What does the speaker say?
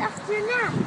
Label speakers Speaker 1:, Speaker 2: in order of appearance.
Speaker 1: after that.